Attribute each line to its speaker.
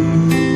Speaker 1: you.